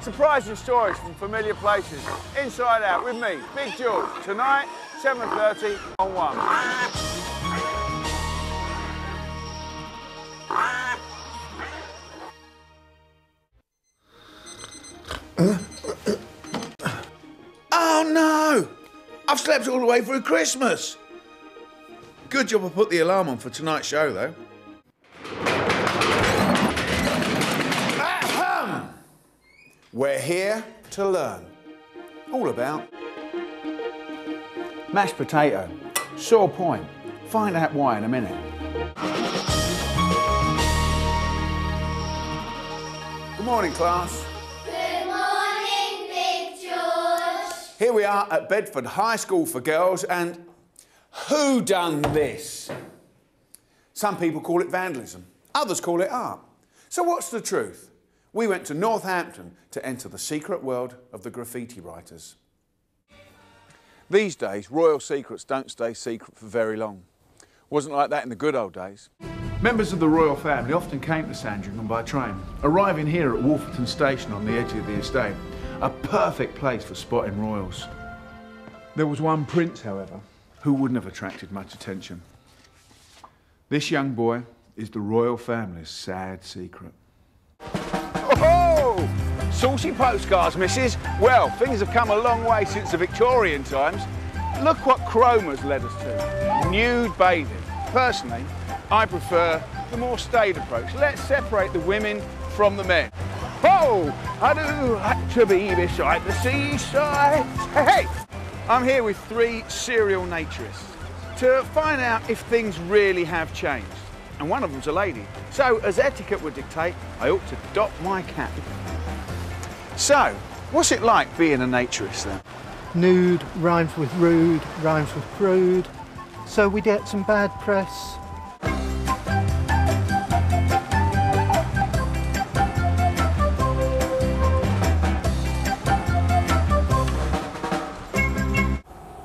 Surprising stories from familiar places. Inside Out with me, Big George. Tonight, 7.30 on 1. Oh no! I've slept all the way through Christmas. Good job I put the alarm on for tonight's show, though. We're here to learn. All about Mashed potato. Sore point. Find out why in a minute. Good morning, class. Good morning, Big George. Here we are at Bedford High School for Girls, and who done this? Some people call it vandalism, others call it art. So what's the truth? We went to Northampton to enter the secret world of the graffiti writers. These days, royal secrets don't stay secret for very long. Wasn't like that in the good old days. Members of the royal family often came to Sandringham by train, arriving here at Wolferton Station on the edge of the estate. A perfect place for spotting royals. There was one prince, however, who wouldn't have attracted much attention. This young boy is the royal family's sad secret. Saucy postcards, missus. Well, things have come a long way since the Victorian times. Look what Cromer's led us to. Nude bathing. Personally, I prefer the more staid approach. Let's separate the women from the men. Oh, I do like to be beside the seaside. Hey, hey! I'm here with three serial naturists to find out if things really have changed. And one of them's a lady. So, as etiquette would dictate, I ought to dot my cap. So, what's it like being a naturist then? Nude rhymes with rude, rhymes with crude. So we get some bad press.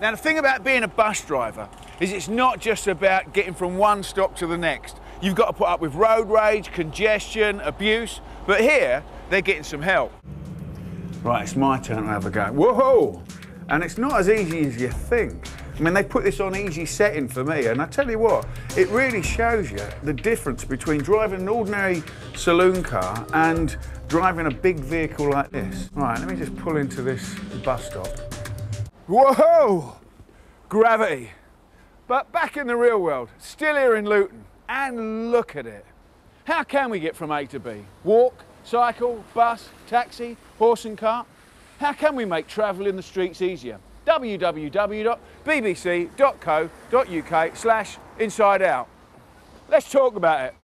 Now, the thing about being a bus driver is it's not just about getting from one stop to the next. You've got to put up with road rage, congestion, abuse, but here they're getting some help. Right, it's my turn to have a go. Whoa! And it's not as easy as you think. I mean, they put this on easy setting for me, and I tell you what, it really shows you the difference between driving an ordinary saloon car and driving a big vehicle like this. Right, let me just pull into this bus stop. Whoa! Gravity. But back in the real world, still here in Luton, and look at it. How can we get from A to B? Walk, cycle, bus, taxi, horse and cart? How can we make travel in the streets easier? www.bbc.co.uk slash inside out. Let's talk about it.